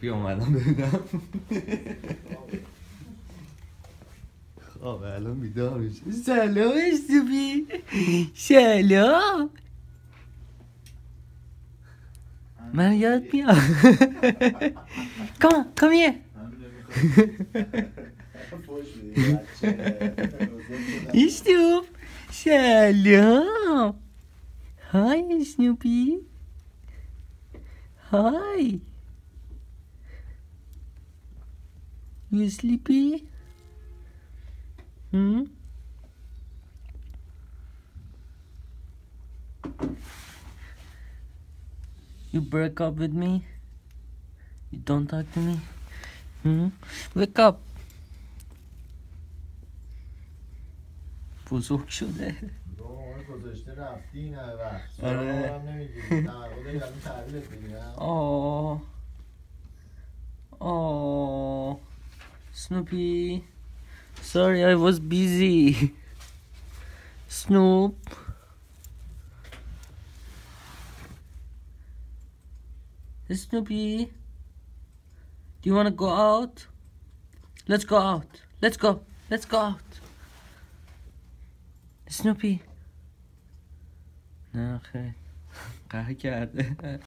بیا اومدم ببینم. خب الان بیدار میشه سلام استوپی سلام. من یاد میاد کام کام یه استوپ سلام های سنوپی های You sleepy? Hmm? You break up with me? You don't talk to me? Hmm? Wake up! بزرگ شده گذاشته رفتی این همه وقت آره. سراغ هم Snoopy. Sorry, I was busy. Snoop. Snoopy. Do you want to go out? Let's go out. Let's go. Let's go out. Snoopy. نه خیر قهر کرده